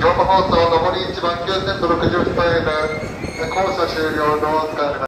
京都放送上り1番9062円で、校舎終了のお疲れ様